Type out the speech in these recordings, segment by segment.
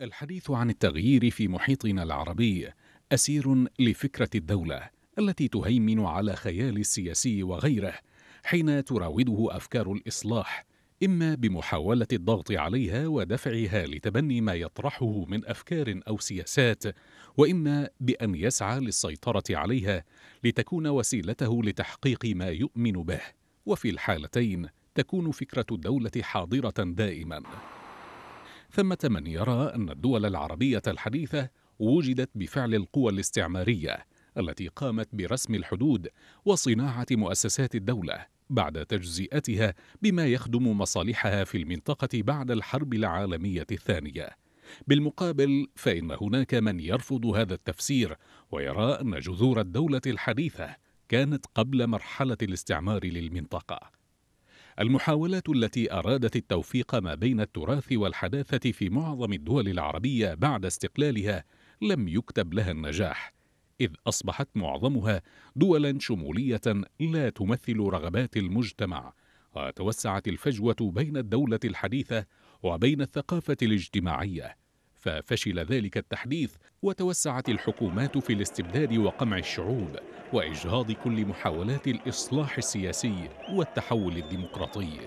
الحديث عن التغيير في محيطنا العربي أسير لفكرة الدولة التي تهيمن على خيال السياسي وغيره حين تراوده أفكار الإصلاح إما بمحاولة الضغط عليها ودفعها لتبني ما يطرحه من أفكار أو سياسات وإما بأن يسعى للسيطرة عليها لتكون وسيلته لتحقيق ما يؤمن به وفي الحالتين تكون فكرة الدولة حاضرة دائما. ثمة من يرى أن الدول العربية الحديثة وجدت بفعل القوى الاستعمارية التي قامت برسم الحدود وصناعة مؤسسات الدولة بعد تجزئتها بما يخدم مصالحها في المنطقة بعد الحرب العالمية الثانية. بالمقابل فإن هناك من يرفض هذا التفسير ويرى أن جذور الدولة الحديثة كانت قبل مرحلة الاستعمار للمنطقة. المحاولات التي أرادت التوفيق ما بين التراث والحداثة في معظم الدول العربية بعد استقلالها لم يكتب لها النجاح إذ أصبحت معظمها دولا شمولية لا تمثل رغبات المجتمع وتوسعت الفجوة بين الدولة الحديثة وبين الثقافة الاجتماعية. ففشل ذلك التحديث وتوسعت الحكومات في الاستبداد وقمع الشعوب وإجهاض كل محاولات الإصلاح السياسي والتحول الديمقراطي.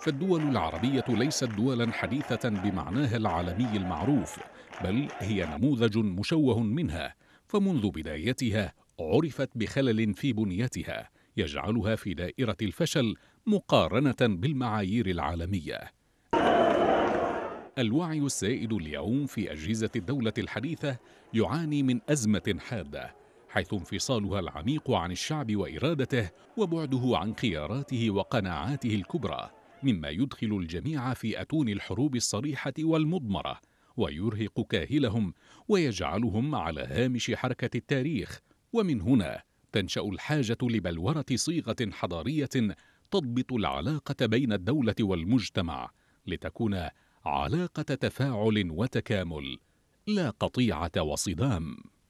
فالدول العربية ليست دولا حديثة بمعناها العالمي المعروف بل هي نموذج مشوه منها فمنذ بدايتها عرفت بخلل في بنيتها يجعلها في دائرة الفشل مقارنة بالمعايير العالمية. الوعي السائد اليوم في أجهزة الدولة الحديثة يعاني من أزمة حادة حيث انفصالها العميق عن الشعب وإرادته وبعده عن خياراته وقناعاته الكبرى مما يدخل الجميع في أتون الحروب الصريحة والمضمرة ويرهق كاهلهم ويجعلهم على هامش حركة التاريخ ومن هنا تنشأ الحاجة لبلورة صيغة حضارية تضبط العلاقة بين الدولة والمجتمع لتكون علاقة تفاعل وتكامل لا قطيعة وصدام.